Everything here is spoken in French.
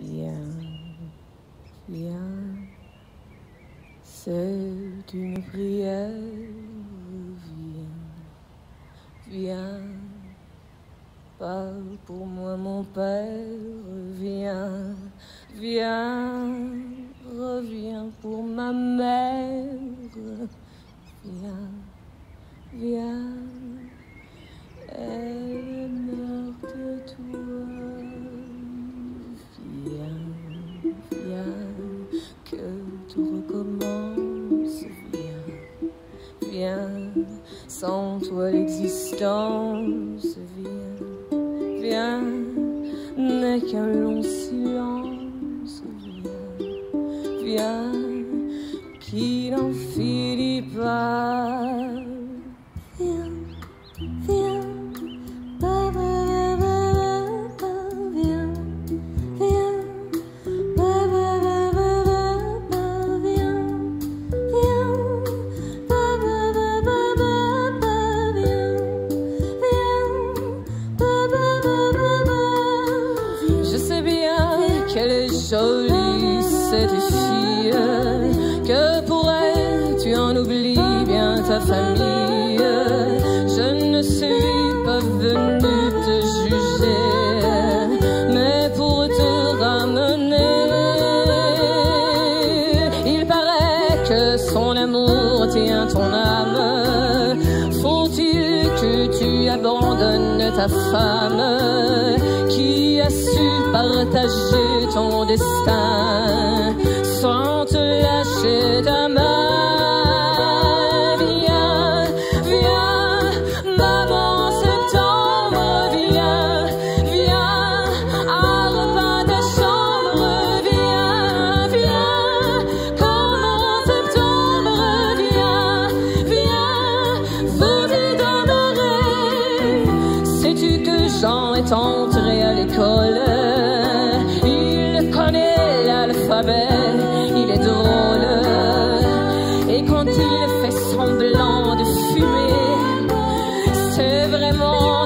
Viens, viens, c'est une prière. Viens, viens, parle pour moi, mon Père. Viens, viens, reviens pour ma mère. Viens, viens, sans toi l'existence. Viens, viens, n'est qu'un long silence. Viens, viens, qui n'en finit pas. Jolie, cette fille, que pour elle tu en oublies bien ta famille. Je ne suis pas venu te juger, mais pour te ramener. Il paraît que son amour tient ton âme. Faut-il que tu abandonnes ta femme? Su partager ton destin c'est